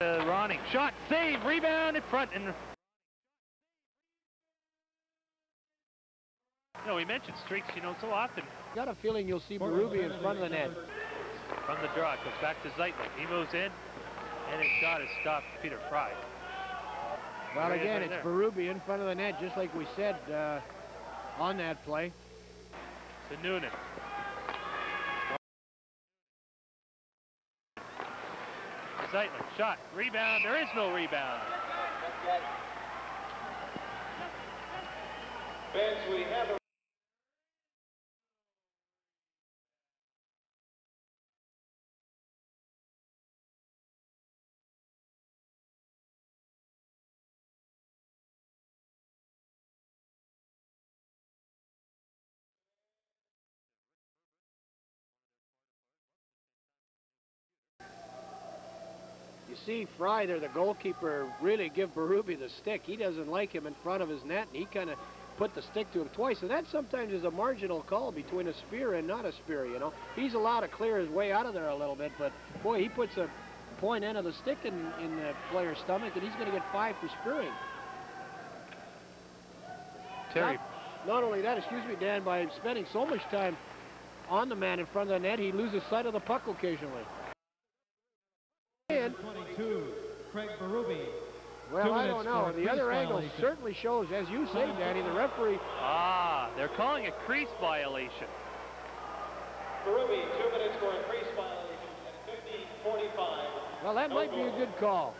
Uh, Ronning, shot, save, rebound in front, and you know we mentioned streaks, you know, so often Got a feeling you'll see Berube in front of the net. from the draw. It goes back to Zeitlen. He moves in, and his shot is stopped. Peter Fry. Well, There again, right it's there. Berube in front of the net, just like we said uh, on that play. to Noonan. Zeitlen, shot, rebound. There is no rebound. Fans, we have a You see Fry there, the goalkeeper, really give Berube the stick. He doesn't like him in front of his net, and he kind of put the stick to him twice. And that sometimes is a marginal call between a spear and not a spear, you know. He's allowed to clear his way out of there a little bit, but boy, he puts a point end of the stick in, in the player's stomach, and he's going to get five for spearing. Terry, Not only that, excuse me, Dan, by spending so much time on the man in front of the net, he loses sight of the puck occasionally. And, 22, Craig Berube. well, I don't know. The other angle violation. certainly shows, as you say, Danny, the referee ah, they're calling a crease violation. Berube, two minutes for increased violation at 50-45. Well, that No might be a good call.